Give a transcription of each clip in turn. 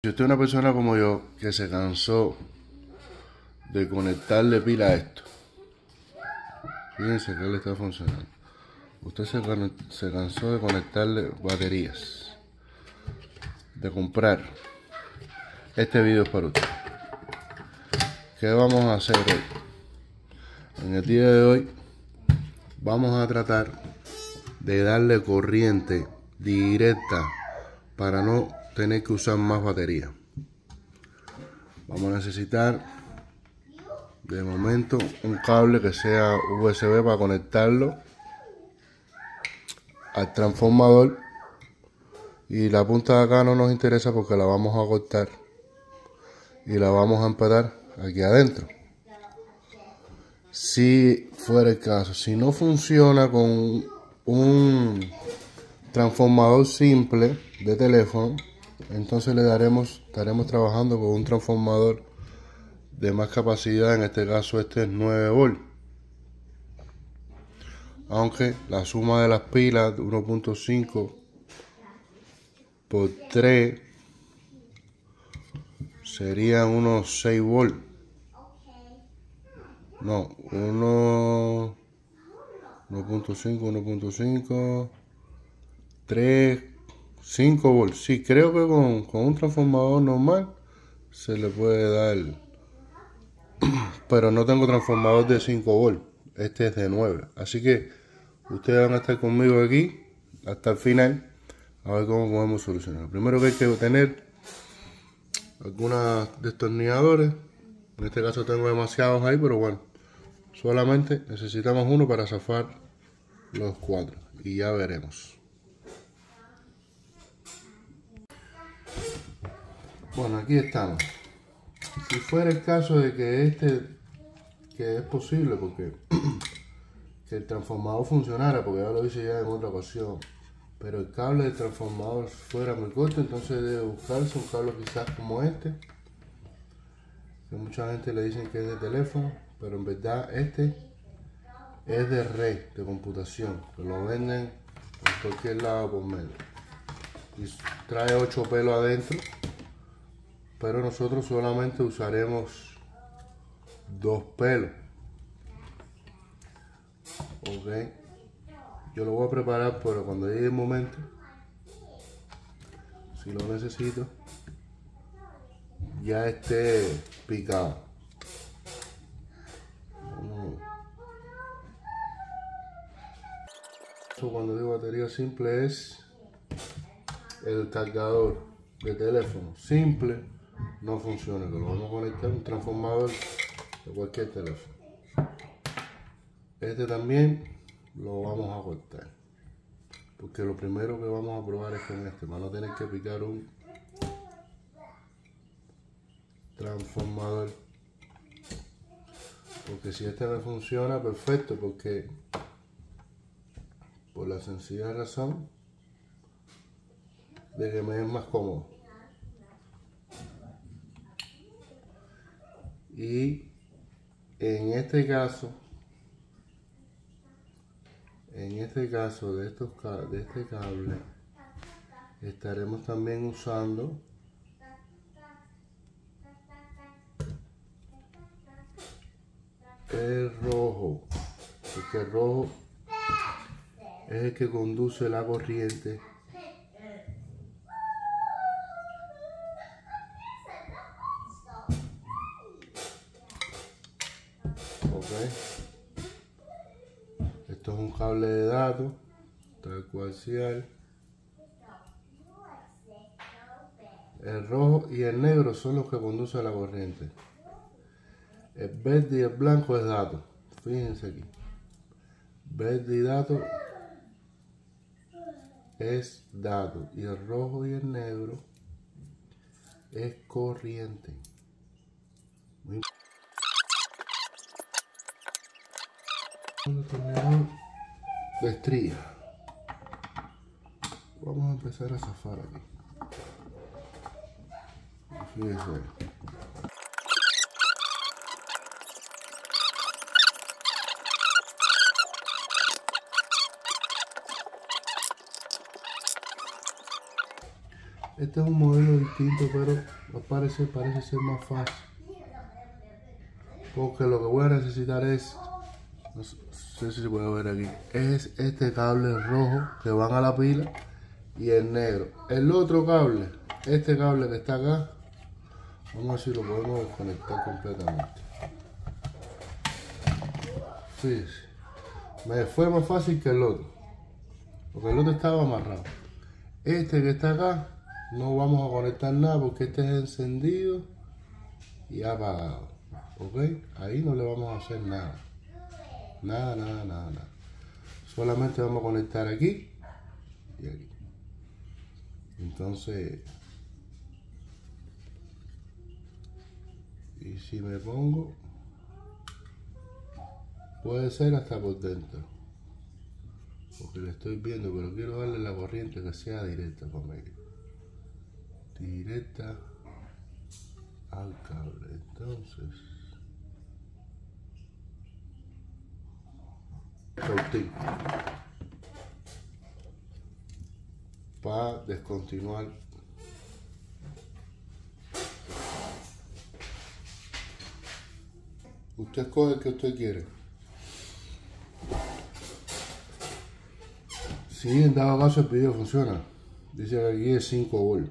Si usted es una persona como yo que se cansó de conectarle pila a esto, fíjense que le está funcionando. Usted se, se cansó de conectarle baterías, de comprar. Este video es para usted. ¿Qué vamos a hacer hoy? En el día de hoy vamos a tratar de darle corriente directa para no tener que usar más batería. Vamos a necesitar de momento un cable que sea USB para conectarlo al transformador y la punta de acá no nos interesa porque la vamos a cortar y la vamos a empezar aquí adentro si fuera el caso si no funciona con un transformador simple de teléfono entonces le daremos, estaremos trabajando con un transformador de más capacidad, en este caso este es 9 volt. Aunque la suma de las pilas 1.5 por 3 serían unos 6 volt. No, 1 1.5, 1.5, 3, 5 volts. Sí, creo que con, un transformador normal se le puede dar. Pero no tengo transformador de 5 volts. Este es de 9. Así que ustedes van a estar conmigo aquí hasta el final. A ver cómo podemos solucionar. Primero que hay que tener algunos destornilladores. En este caso tengo demasiados ahí, pero bueno. Solamente necesitamos uno para zafar los cuatro. Y ya veremos. Bueno, aquí estamos. Si fuera el caso de que este, que es posible, porque que el transformador funcionara, porque ya lo hice ya en otra ocasión, pero el cable del transformador fuera muy corto, entonces debe buscarse un cable quizás como este, que mucha gente le dicen que es de teléfono, pero en verdad este es de red, de computación, que lo venden en cualquier lado por medio. Y trae 8 pelos adentro pero nosotros solamente usaremos dos pelos. Ok. Yo lo voy a preparar pero cuando llegue el momento si lo necesito ya esté picado. Cuando digo batería simple es el cargador de teléfono. Simple no funciona, que lo vamos a conectar un transformador de cualquier teléfono. Este también lo vamos a cortar. Porque lo primero que vamos a probar es con este, para no tener que picar un transformador. Porque si este no funciona, perfecto, porque por la sencilla razón de que me es más cómodo. Y en este caso en este caso de estos de este cable estaremos también usando el rojo porque el rojo es el que conduce la corriente El rojo y el negro son los que conducen la corriente. El verde y el blanco es dato. Fíjense aquí. Verde y dato es dato. Y el rojo y el negro es corriente. de estría. Vamos a empezar a zafar aquí. Fíjense. Este es un modelo distinto, pero parece, parece ser más fácil. Porque lo que voy a necesitar es, no sé si se puede ver aquí, es este cable rojo que van a la pila y el negro. El otro cable, este cable que está acá, vamos a ver si lo podemos desconectar completamente. Fíjense, me fue más fácil que el otro, porque el otro estaba amarrado. Este que está acá, no vamos a conectar nada porque este es encendido y apagado. ¿Ok? Ahí no le vamos a hacer nada. Nada, nada, nada, nada. Solamente vamos a conectar aquí y aquí. Entonces, y si me pongo, puede ser hasta por dentro. Porque le estoy viendo, pero quiero darle la corriente que sea directa conmigo. Directa al cable. Entonces, para descontinuar. Usted escoge el que usted quiere. Si en dado caso el pedido funciona. Dice que aquí es 5 volt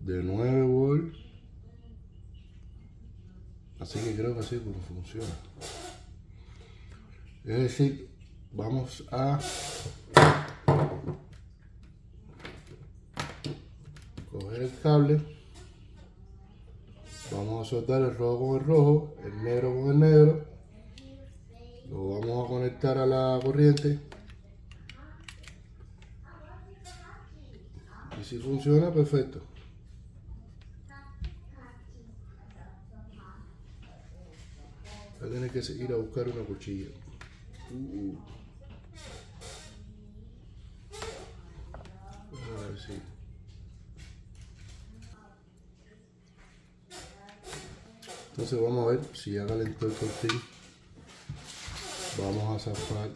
de 9 volt Así que creo que así funciona. Es decir, vamos a coger el cable, vamos a soltar el rojo con el rojo, el negro con el negro, lo vamos a conectar a la corriente y si funciona, perfecto. Va a que ir a buscar una cuchilla. Uh, Entonces vamos a ver si ya calentó el tortillo. Vamos a zafar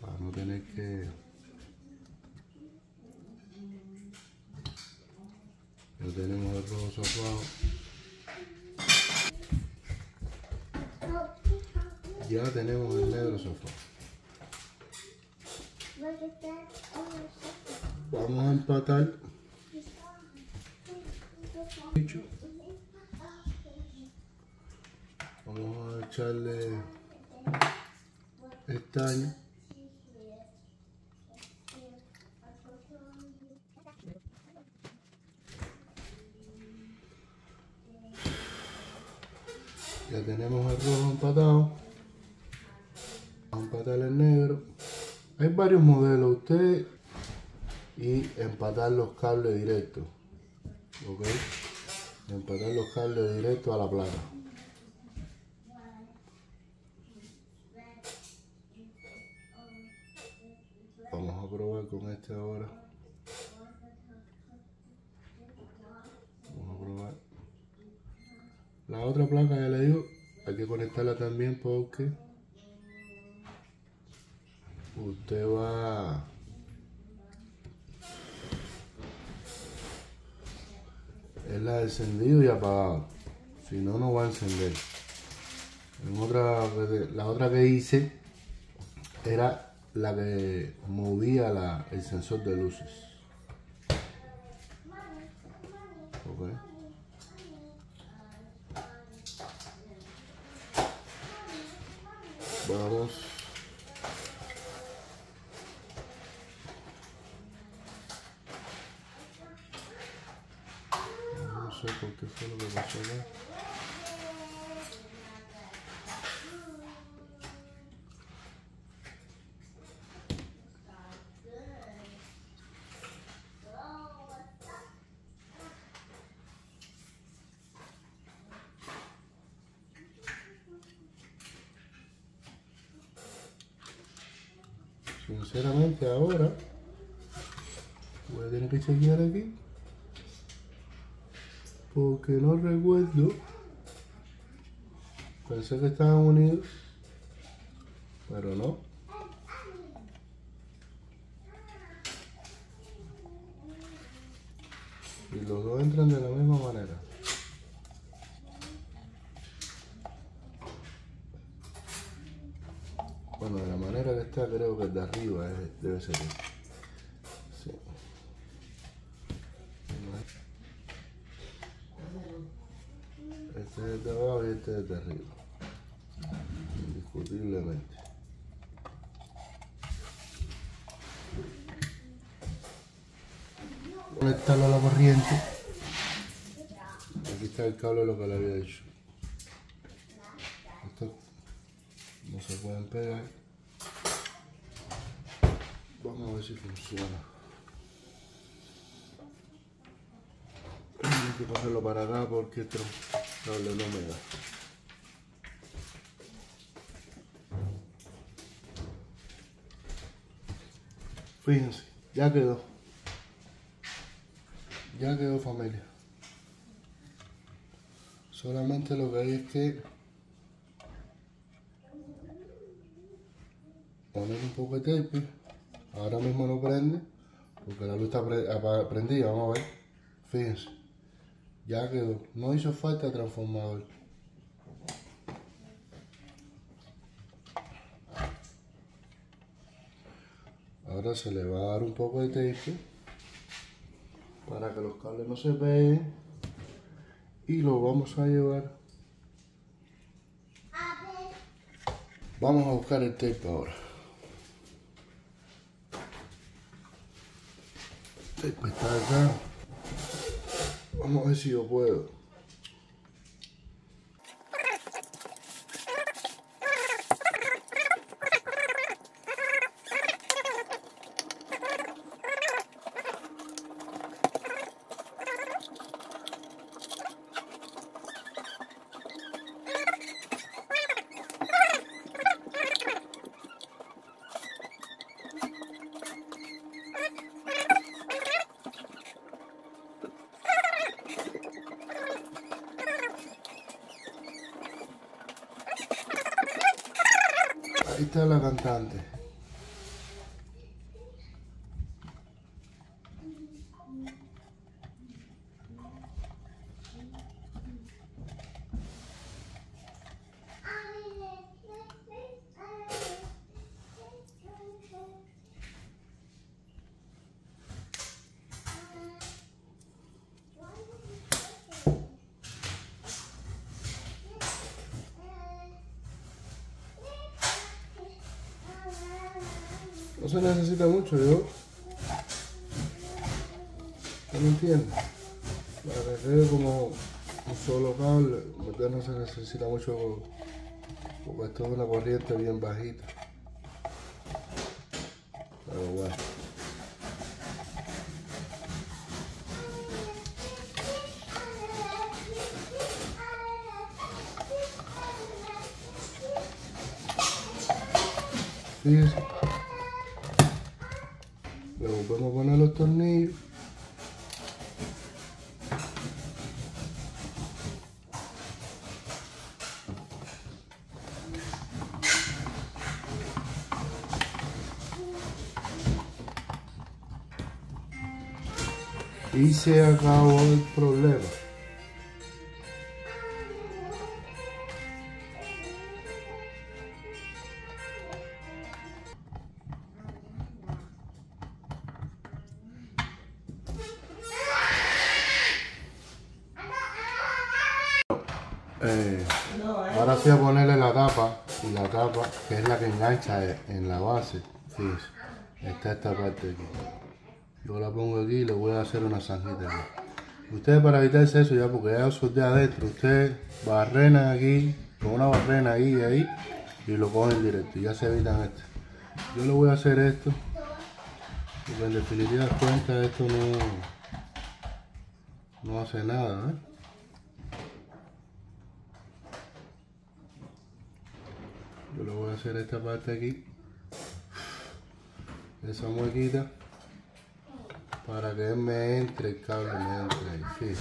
para no tener que ya tenemos el rojo zafado Ya tenemos el negro sofá. Vamos a empatar. Vamos a echarle estaño. Ya tenemos el rojo empatado empatar el negro. Hay varios modelos, usted y empatar los cables directos. Ok, empatar los cables directos a la placa. Vamos a probar con este ahora. Vamos a probar. La otra placa ya le digo, hay que conectarla también porque usted va es la de encendido y apagado. Si no no va a encender. La otra que hice era la que movía el sensor de luces. Okay. vamos que Sinceramente ahora voy a tener que chequear aquí porque no recuerdo. Pensé que estaban unidos, pero no. Y los dos entran de la misma manera. Bueno, de la manera que está, creo que el de arriba debe ser. Este. Este es el de abajo y este es el de arriba. Indiscutiblemente. Conectarlo a la corriente. Aquí está el cable lo que le había dicho. no se pueden pegar. Vamos a ver si funciona. Hay que pasarlo para acá porque cable no me da. Fíjense, ya quedó. Ya quedó familia. Solamente lo que hay es que poner un poco de tape. Ahora mismo no prende porque la luz está prendida. Vamos a ver. Fíjense. Ya quedó. No hizo falta transformador. Ahora se le va a dar un poco de tape para que los cables no se peguen y lo vamos a llevar. Vamos a buscar el tape ahora. Tape está acá. Vamos a ver yo puedo. Ahí está se necesita mucho, yo. ¿No entiendes? Para que quede como un solo cable, no se necesita mucho porque esto es una corriente bien bajita. Pero bueno. Fíjense. Luego podemos poner los tornillos. Y se acabó el problema. Eh, ahora fui a ponerle la tapa y la tapa que es la que engancha en la base fíjense está esta parte aquí la pongo aquí y le voy a hacer una zanjita. Ustedes para evitarse eso ya porque ya de adentro. Ustedes barrenan aquí con una barrena ahí y ahí y lo cogen directo. Y ya se evitan esto. Yo le voy a hacer esto porque en definitiva cuenta esto no no hace nada ¿eh? yo le voy a hacer esta parte aquí esa muequita para que me entre el cable me entre ahí sí.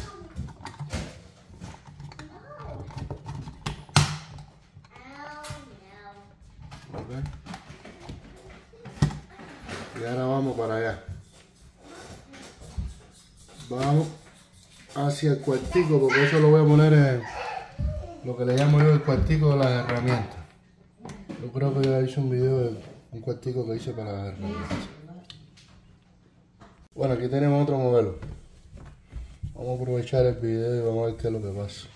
Okay. y ahora vamos para allá vamos hacia el cuartico, porque eso lo voy a poner en lo que le llamo yo el cuartico de las herramientas. Yo creo que ya hice un video de un cuartico que hice para las herramientas. Bueno, aquí tenemos otro modelo. Vamos a aprovechar el video y vamos a ver qué es lo que pasa.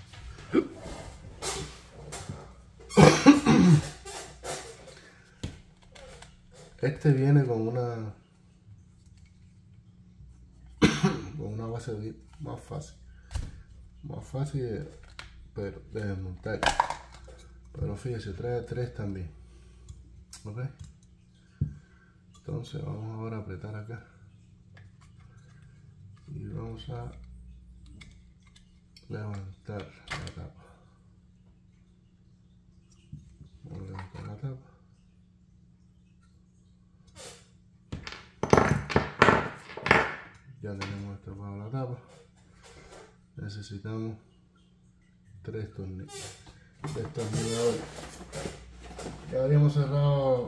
Este viene con una con una base más fácil. Más fácil de, pero, de desmontar. Pero fíjese, trae tres también. ¿Ok? Entonces vamos ahora a apretar acá. Y vamos a levantar la tapa. Vamos a levantar la tapa. Ya tenemos destapada la tapa. Necesitamos tres tornillos. Destornilladores. Ya habíamos cerrado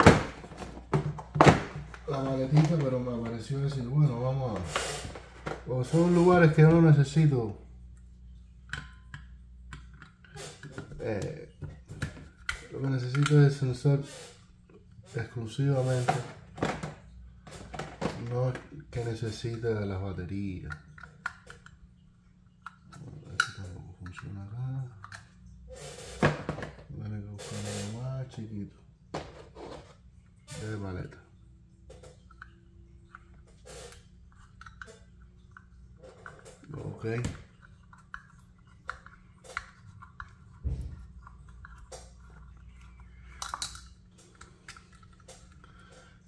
la maletita, pero me pareció decir, bueno, vamos a... Pues son lugares que no necesito. Eh, lo que necesito es el sensor exclusivamente. No que necesite de las baterías a ver si tampoco funciona acá tiene que buscar algo más chiquito de maleta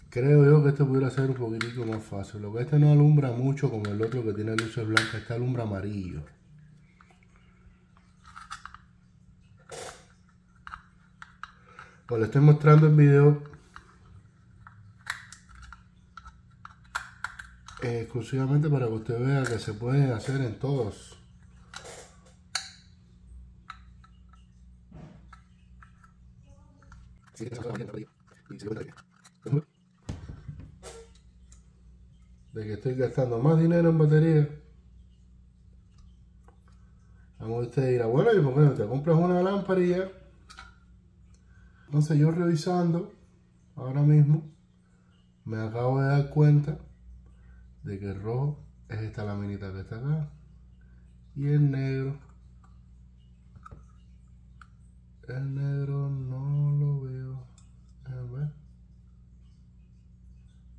Creo yo que este pudiera ser un poquitito más fácil. Lo que este no alumbra mucho como el otro que tiene luces blancas. Este alumbra amarillo. Pues le estoy mostrando el video exclusivamente para que usted vea que se puede hacer en todos. de que estoy gastando más dinero en batería. Vamos usted dirá, bueno, ¿y por qué no te compras una lamparilla? Entonces yo revisando ahora mismo me acabo de dar cuenta de que el rojo es esta laminita que está acá y el negro el negro no lo veo a ver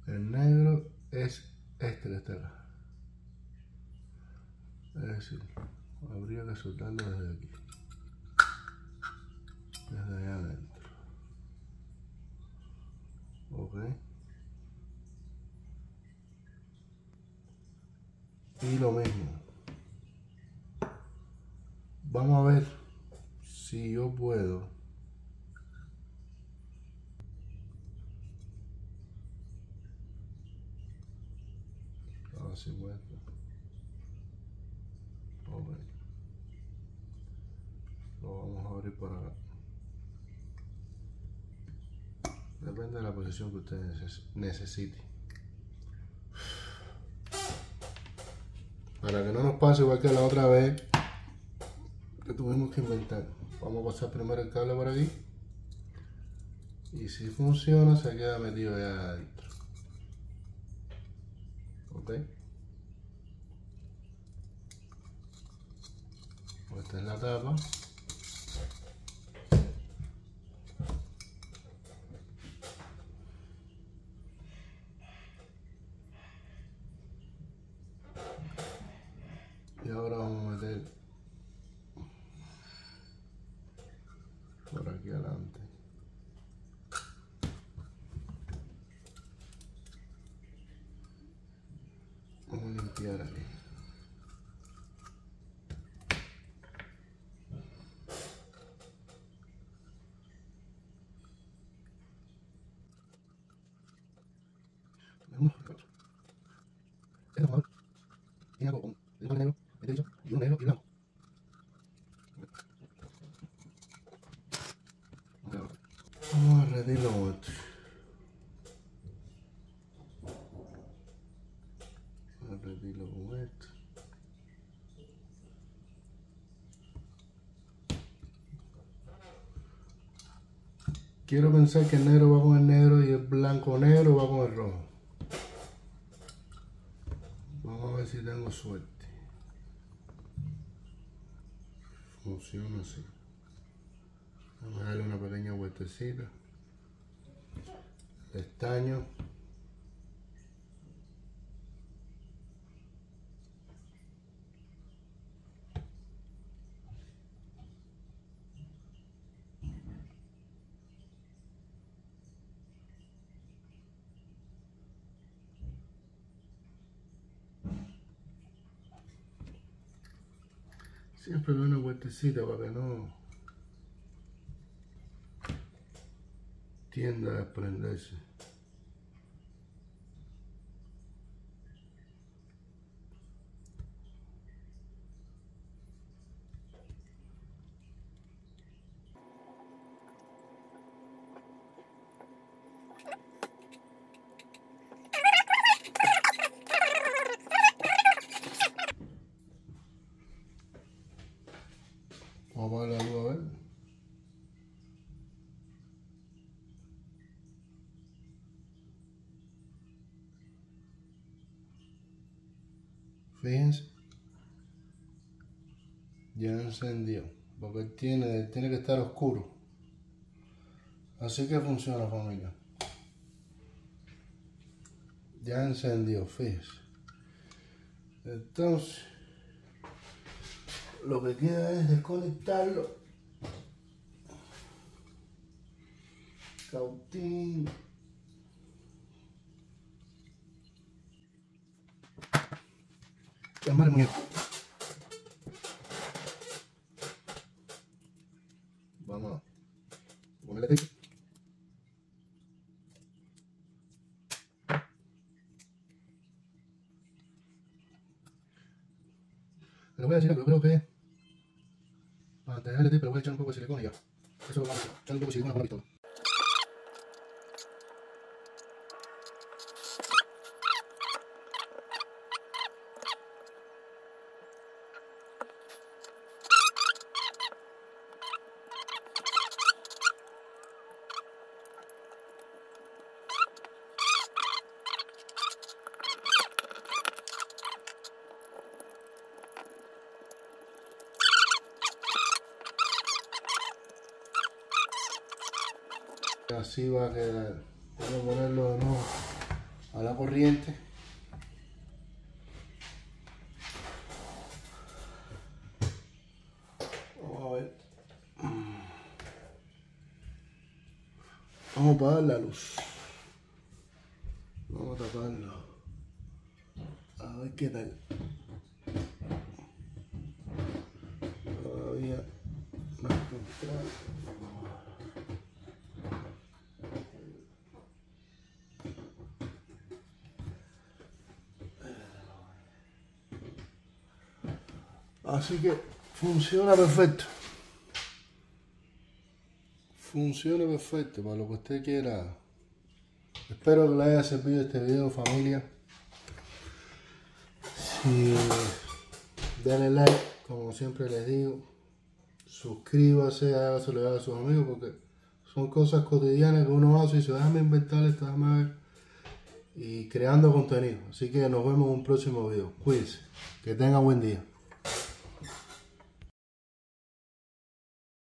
el negro es este que está acá. Es decir, habría que soltarlo desde aquí. Desde allá adentro. Ok. Lo mismo. Vamos a ver si yo puedo así vuelta. Lo vamos a abrir por acá. Depende de la posición que usted necesite. Para que no nos pase igual que la otra vez que tuvimos que inventar. Vamos a pasar primero el cable por aquí. Y si funciona, se queda metido ya adentro. ¿Ok? esta es la tapa y ahora vamos a meter por aquí adelante vamos a limpiar aquí Vamos a redirlo otro. A redirlo con esto. Quiero pensar que el negro va con el negro y el blanco negro va con el rojo. Vamos a ver si tengo suerte. Funciona así. Vamos a darle una pequeña vueltecita. Estaño. Siempre una vueltecita para que no tienda a desprenderse. Fíjense. Ya encendió. Porque tiene, tiene que estar oscuro. Así que funciona familia. Ya encendió, fíjense. Entonces lo que queda es desconectarlo. Cautín. Llamar muñeco. Vamos a ponerle aquí. Le voy a decir algo, creo que para tener el pero voy a echar un poco de silicona ya. Eso lo vamos a echar un poco de silicona para la pistola. Así va a quedar. Voy a ponerlo de nuevo a la corriente. Vamos a ver. Vamos a apagar la luz. Vamos a taparlo. A ver qué tal. Todavía no encontrar. Así que funciona perfecto. Funciona perfecto para lo que usted quiera. Espero que le haya servido este video familia. Si denle like, como siempre les digo. Suscríbase, hágaselo a sus amigos porque son cosas cotidianas que uno hace y se déjame inventar déjame ver. Y creando contenido. Así que nos vemos en un próximo video. Cuídense. Que tengan buen día.